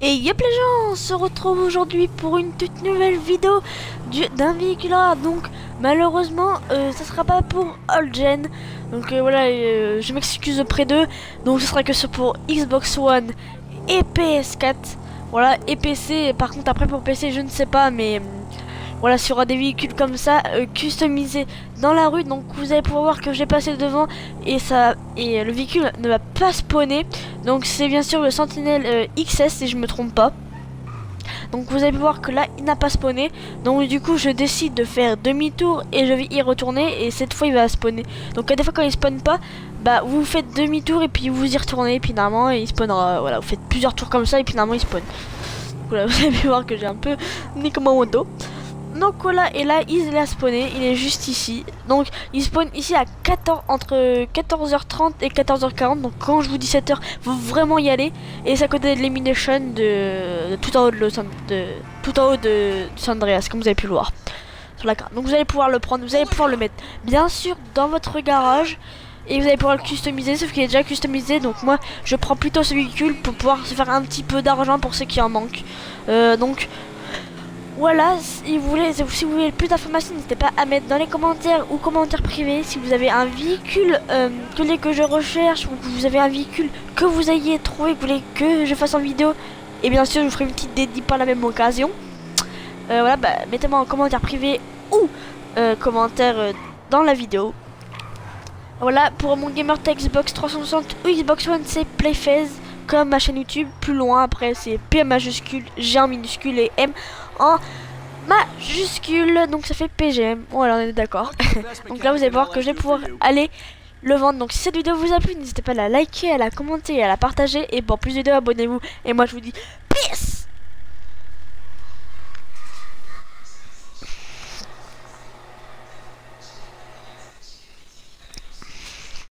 Et yep les gens, on se retrouve aujourd'hui pour une toute nouvelle vidéo d'un véhicule rare. Donc malheureusement, euh, ça sera pas pour All Gen. Donc euh, voilà, euh, je m'excuse auprès d'eux. Donc ce sera que pour Xbox One et PS4. Voilà, et PC. Par contre après pour PC, je ne sais pas, mais voilà, sur aura des véhicules comme ça, euh, customisés dans la rue. Donc vous allez pouvoir voir que j'ai passé devant et ça et le véhicule ne va pas spawner. Donc c'est bien sûr le Sentinel euh, XS si je me trompe pas. Donc vous allez voir que là il n'a pas spawné Donc du coup je décide de faire demi-tour Et je vais y retourner et cette fois il va spawner Donc à des fois quand il spawn pas Bah vous faites demi-tour et puis vous y retournez Et puis normalement il spawnera Voilà vous faites plusieurs tours comme ça et puis normalement il spawn Voilà vous allez voir que j'ai un peu Ni comme un moto donc voilà, et là il a spawné, il est juste ici. Donc il spawn ici à 14, entre 14h30 et 14h40. Donc quand je vous dis 7h, faut vraiment y aller. Et c'est à côté de l'élimination de, tout en haut de, tout en haut de, Andreas, comme vous avez pu le voir sur la carte. Donc vous allez pouvoir le prendre, vous allez pouvoir le mettre bien sûr dans votre garage. Et vous allez pouvoir le customiser, sauf qu'il est déjà customisé. Donc moi, je prends plutôt ce véhicule pour pouvoir se faire un petit peu d'argent pour ceux qui en manquent. Euh, donc voilà, si vous voulez, plus d'informations, n'hésitez pas à mettre dans les commentaires ou commentaires privés si vous avez un véhicule euh, que, je recherche ou que vous avez un véhicule que vous ayez trouvé, que vous voulez que je fasse en vidéo. Et bien sûr, je vous ferai une petite dédie par la même occasion. Euh, voilà, bah, mettez-moi en commentaire privé ou euh, commentaire dans la vidéo. Voilà, pour mon gamer Xbox 360 ou Xbox One, c'est Playphase comme ma chaîne YouTube. Plus loin, après, c'est P majuscule, G en minuscule et M en majuscule. Donc ça fait PGM. Voilà, on est d'accord. donc là, vous allez voir que je vais pouvoir aller le vendre. Donc si cette vidéo vous a plu, n'hésitez pas à la liker, à la commenter, à la partager. Et pour plus de vidéos, abonnez-vous. Et moi, je vous dis